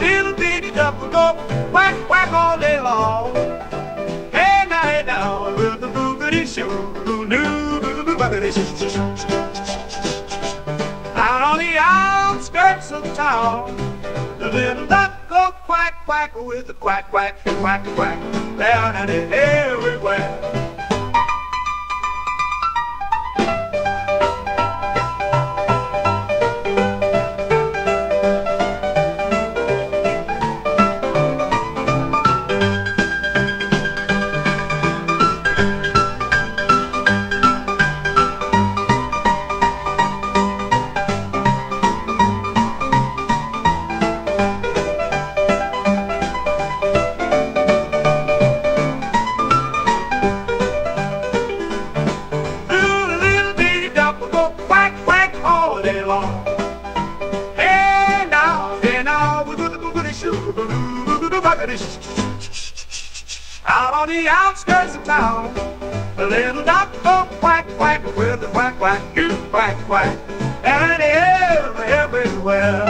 Little bitty go all day long. Hey now, hey now, boo boo boo. Out on the outskirts of town, the little duck go quack quack with the quack quack quack quack down and everywhere. quack, quack all day long. Hey now, hey now. Out on the outskirts of town, a little doctor quack, quack, with a quack, quack, you quack, quack, and everywhere.